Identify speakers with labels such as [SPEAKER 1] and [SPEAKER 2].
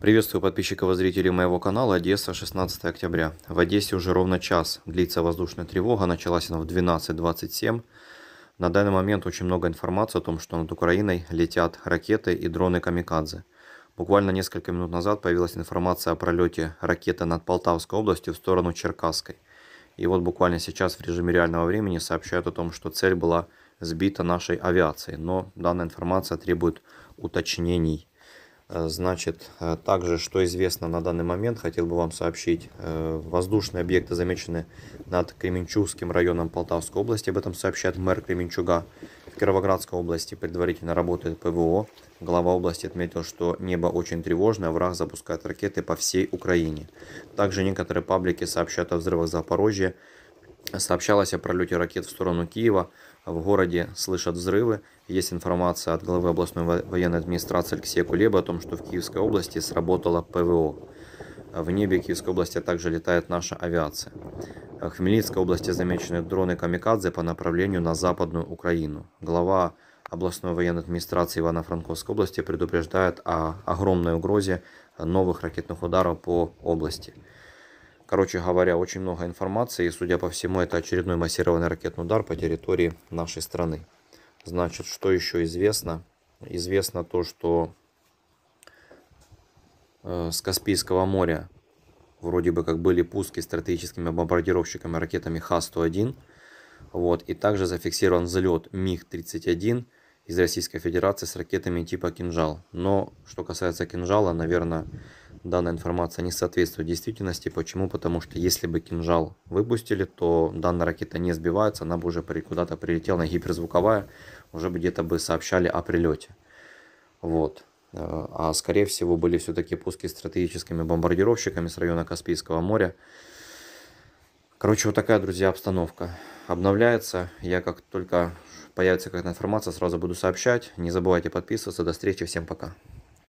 [SPEAKER 1] Приветствую подписчиков и зрителей моего канала Одесса, 16 октября. В Одессе уже ровно час длится воздушная тревога, началась она в 12.27. На данный момент очень много информации о том, что над Украиной летят ракеты и дроны «Камикадзе». Буквально несколько минут назад появилась информация о пролете ракеты над Полтавской областью в сторону Черкасской. И вот буквально сейчас в режиме реального времени сообщают о том, что цель была сбита нашей авиацией. Но данная информация требует уточнений. Э, значит, э, также, что известно на данный момент, хотел бы вам сообщить. Э, воздушные объекты замечены над Кременчугским районом Полтавской области. Об этом сообщает мэр Кременчуга. В Кировоградской области предварительно работает ПВО. Глава области отметил, что небо очень тревожное, враг запускает ракеты по всей Украине. Также некоторые паблики сообщают о взрывах Запорожья. Сообщалось о пролете ракет в сторону Киева. В городе слышат взрывы. Есть информация от главы областной военной администрации Алексея Кулеба о том, что в Киевской области сработала ПВО. В небе Киевской области также летает наша авиация. В Хмельницкой области замечены дроны «Камикадзе» по направлению на Западную Украину. Глава областной военной администрации Ивано-Франковской области предупреждает о огромной угрозе новых ракетных ударов по области. Короче говоря, очень много информации, и, судя по всему, это очередной массированный ракетный удар по территории нашей страны. Значит, что еще известно? Известно то, что э, с Каспийского моря вроде бы как были пуски стратегическими бомбардировщиками ракетами Х-101. Вот, и также зафиксирован взлет МиГ-31 из Российской Федерации с ракетами типа «Кинжал». Но, что касается «Кинжала», наверное, данная информация не соответствует действительности. Почему? Потому что если бы кинжал выпустили, то данная ракета не сбивается, она бы уже куда-то прилетела, на гиперзвуковая, уже бы где-то бы сообщали о прилете. Вот. Э, а скорее всего были все-таки пуски стратегическими бомбардировщиками с района Каспийского моря. Короче, вот такая, друзья, обстановка. Обновляется. Я как только появится какая-то информация, сразу буду сообщать. Не забывайте подписываться. До встречи. Всем пока.